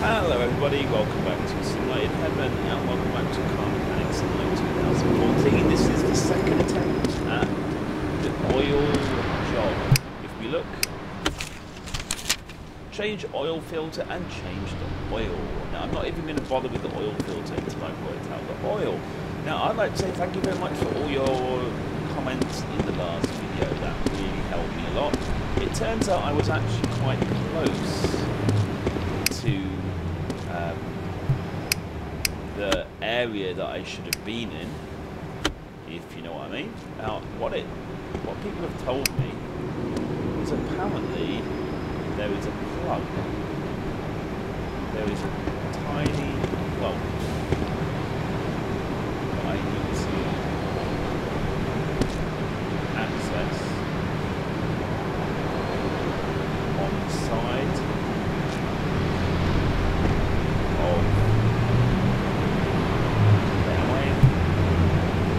Hello everybody, welcome back to Simulated Heaven and welcome back to Car Mechanics Simulator 2014. This is the second attempt at the oil job. If we look, change oil filter and change the oil. Now I'm not even going to bother with the oil filter until I've worked out the oil. Now I'd like to say thank you very much for all your comments in the last video, that really helped me a lot. It turns out I was actually quite close to the area that I should have been in, if you know what I mean. Now, what it, what people have told me is apparently there is a plug. There is a tiny plug that I need to access on the side of railway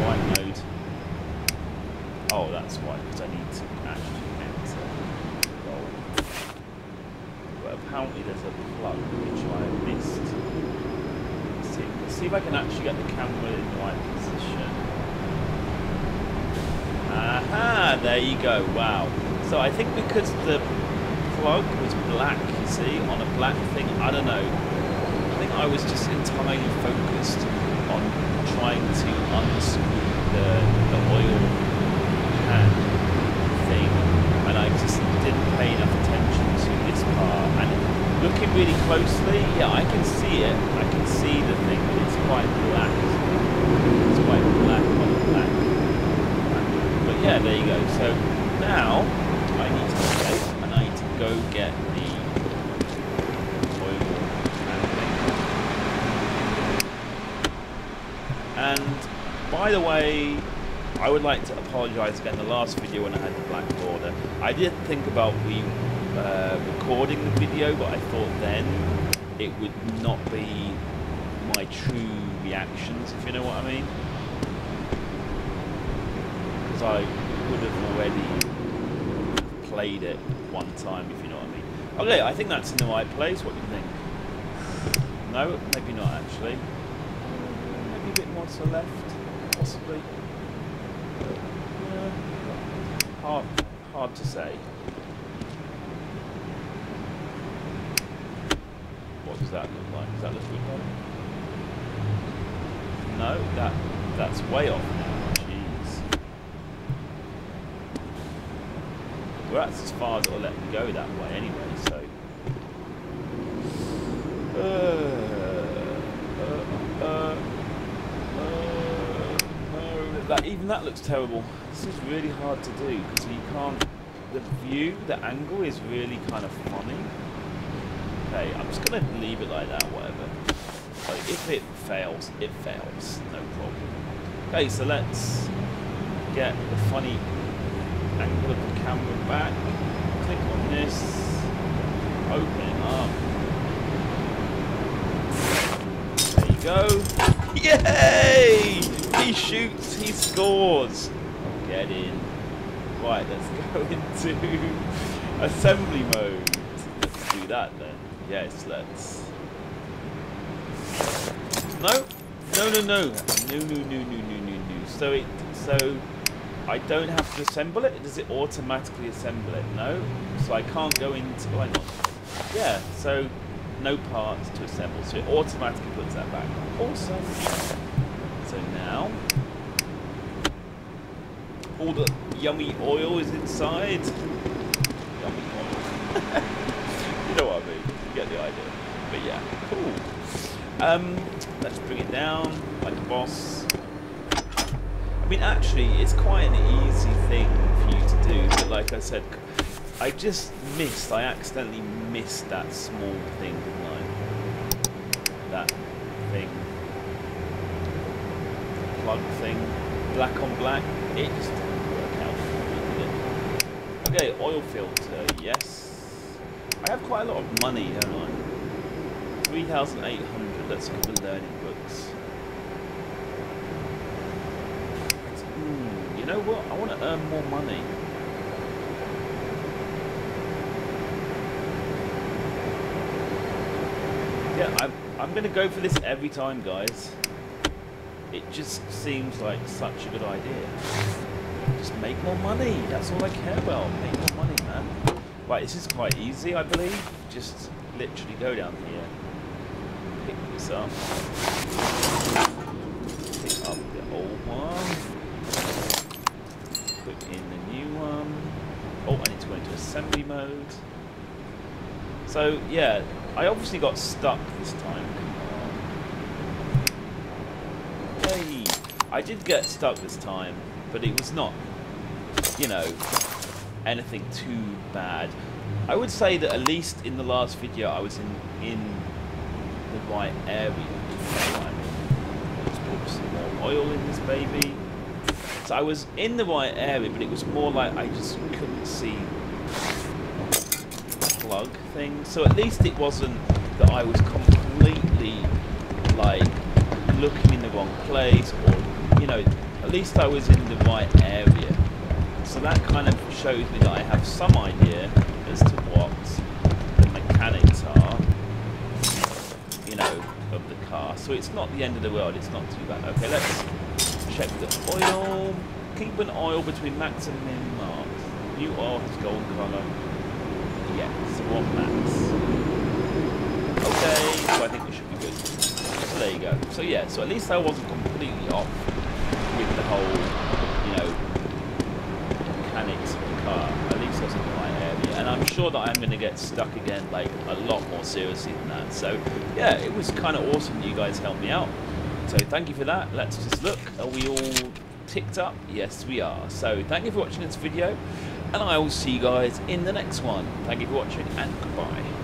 right node. Oh, that's why, because I need to actually enter roll. But apparently there's a plug which I have missed. Let's see, if I can actually get the camera in the right position. Aha, there you go, wow. So I think because the plug was black, you see, on a black thing, I don't know. I think I was just entirely focused on trying to unscrew the, the oil pan thing, and I just didn't pay enough attention to this part. And looking really closely, yeah, I can see it. I can see the thing, but it's quite black. It's quite black on black. But yeah, there you go. So now I need to escape, and I need to go get the oil pan thing. And by the way, I would like to apologise again. The last video when I had the black border, I did think about re uh, recording the video, but I thought then it would not be my true reactions, if you know what I mean. Because I would have already played it one time, if you know what I mean. Okay, I think that's in the right place. What do you think? No, maybe not actually. Maybe a bit more to the left, possibly. Yeah. Hard, hard to say. What does that look like? Does that look good? No, that that's way off now. Jeez. Well, that's as far as it'll let me go that way anyway. So. Uh, uh, uh, no, that, even that looks terrible. This is really hard to do because you can't. The view, the angle is really kind of funny. Okay, I'm just gonna leave it like that. Whatever. So if it fails, it fails. No problem. Okay, so let's get the funny angle of the camera back. Click on this. Open it up. There you go. Yay! He shoots, he scores. Get in. Right, let's go into assembly mode. Let's do that then. Yes, let's. No, no, no, no, no, no, no, no, no, no, no. So it, so I don't have to assemble it. Does it automatically assemble it? No. So I can't go into. Why not? Yeah. So no parts to assemble. So it automatically puts that back. Awesome. So now all the yummy oil is inside. Yummy oil. you know what I mean? You get the idea. But yeah, cool. Um, let's bring it down like a boss. I mean, actually, it's quite an easy thing for you to do. But like I said, I just missed. I accidentally missed that small thing, didn't I? That thing, plug thing, black on black. It just didn't work out? Okay, oil filter, yes. I have quite a lot of money, don't I? 3,800, let's look at learning books. Hmm, you know what? I want to earn more money. Yeah, I'm, I'm going to go for this every time, guys. It just seems like such a good idea. Just make more money. That's all I care about. Make more money, man. Right, this is quite easy, I believe. Just literally go down here. Pick this up. Pick up the old one. Put in the new one. Oh, I need to go into assembly mode. So, yeah, I obviously got stuck this time. I did get stuck this time, but it was not, you know, anything too bad. I would say that at least in the last video I was in in the right area. Put some more oil in this baby. So I was in the right area, but it was more like I just couldn't see plug thing. So at least it wasn't that I was completely like looking in the wrong place or you know, at least I was in the right area. So that kind of shows me that I have some idea as to what the mechanics are, you know, of the car. So it's not the end of the world, it's not too bad. Okay, let's check the oil. Keep an oil between max and min marks. New oil has gold colour. Yes, what max? Okay, so I think we should be good. So there you go. So yeah, so at least I wasn't completely off with the whole, you know, mechanics of the car. At least I was in the right area. And I'm sure that I'm going to get stuck again, like, a lot more seriously than that. So, yeah, it was kind of awesome that you guys helped me out. So thank you for that. Let's just look. Are we all ticked up? Yes, we are. So thank you for watching this video. And I will see you guys in the next one. Thank you for watching and goodbye.